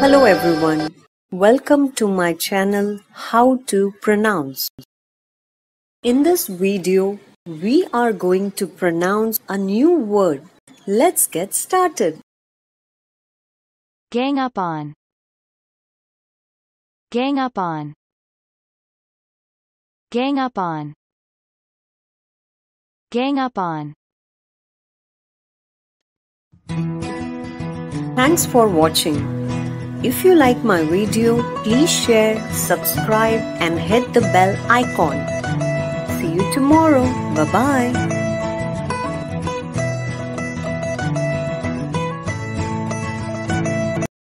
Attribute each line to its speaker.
Speaker 1: Hello everyone. Welcome to my channel How to Pronounce. In this video, we are going to pronounce a new word. Let's get started.
Speaker 2: Gang up on. Gang up on. Gang up on. Gang up on.
Speaker 1: Thanks for watching. If you like my video, please share, subscribe and hit the bell icon. See you tomorrow. Bye bye.